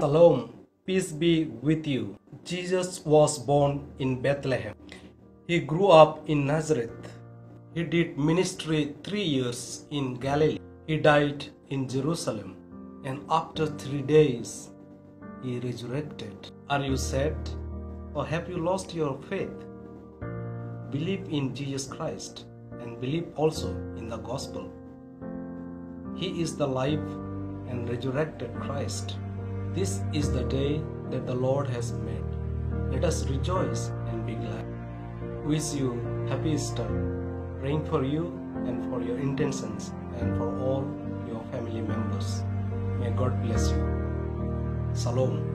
Shalom, peace be with you. Jesus was born in Bethlehem. He grew up in Nazareth. He did ministry three years in Galilee. He died in Jerusalem. And after three days, he resurrected. Are you sad? Or have you lost your faith? Believe in Jesus Christ and believe also in the gospel. He is the life and resurrected Christ. This is the day that the Lord has made. Let us rejoice and be glad. Wish you happy Easter. Praying for you and for your intentions and for all your family members. May God bless you. Shalom.